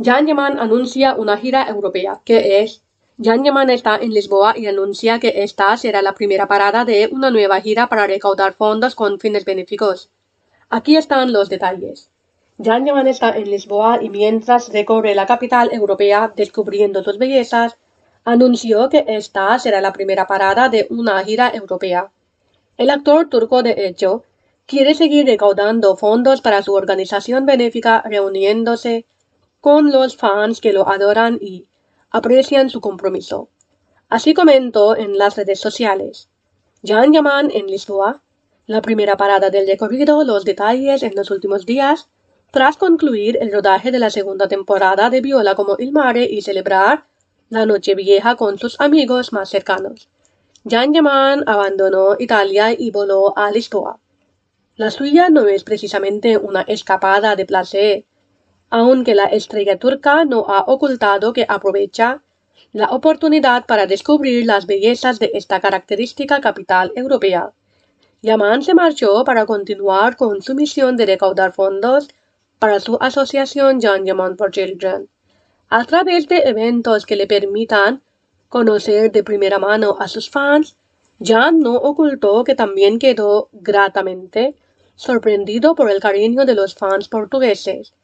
Jan Yaman anuncia una gira europea. ¿Qué es? Jan Yaman está en Lisboa y anuncia que esta será la primera parada de una nueva gira para recaudar fondos con fines benéficos. Aquí están los detalles. Jan Yaman está en Lisboa y mientras recorre la capital europea descubriendo sus bellezas, anunció que esta será la primera parada de una gira europea. El actor turco, de hecho, quiere seguir recaudando fondos para su organización benéfica reuniéndose con los fans que lo adoran y aprecian su compromiso. Así comentó en las redes sociales. Jan Yaman en Lisboa, la primera parada del recorrido, los detalles en los últimos días, tras concluir el rodaje de la segunda temporada de Viola como Il Mare y celebrar la noche vieja con sus amigos más cercanos. Jan Yaman abandonó Italia y voló a Lisboa. La suya no es precisamente una escapada de placer, aunque la estrella turca no ha ocultado que aprovecha la oportunidad para descubrir las bellezas de esta característica capital europea. Yaman se marchó para continuar con su misión de recaudar fondos para su asociación Jan Yaman for Children, a través de eventos que le permitan conocer de primera mano a sus fans. Jan no ocultó que también quedó gratamente sorprendido por el cariño de los fans portugueses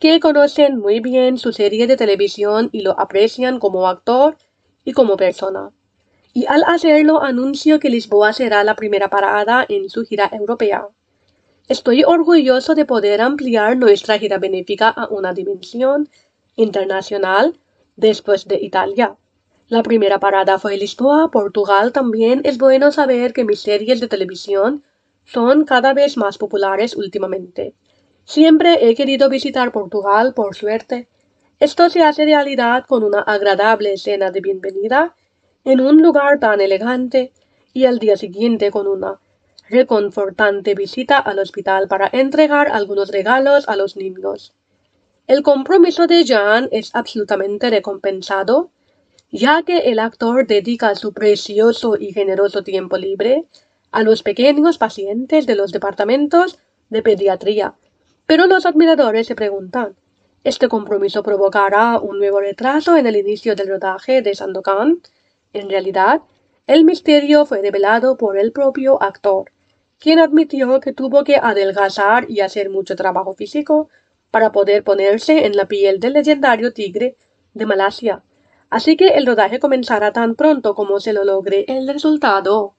que conocen muy bien su serie de televisión y lo aprecian como actor y como persona. Y al hacerlo anuncio que Lisboa será la primera parada en su gira europea. Estoy orgulloso de poder ampliar nuestra gira benéfica a una dimensión internacional después de Italia. La primera parada fue Lisboa, Portugal. También es bueno saber que mis series de televisión son cada vez más populares últimamente. Siempre he querido visitar Portugal, por suerte. Esto se hace realidad con una agradable escena de bienvenida en un lugar tan elegante y al día siguiente con una reconfortante visita al hospital para entregar algunos regalos a los niños. El compromiso de Jan es absolutamente recompensado, ya que el actor dedica su precioso y generoso tiempo libre a los pequeños pacientes de los departamentos de pediatría pero los admiradores se preguntan, ¿este compromiso provocará un nuevo retraso en el inicio del rodaje de Sandokan? En realidad, el misterio fue revelado por el propio actor, quien admitió que tuvo que adelgazar y hacer mucho trabajo físico para poder ponerse en la piel del legendario tigre de Malasia. Así que el rodaje comenzará tan pronto como se lo logre el resultado.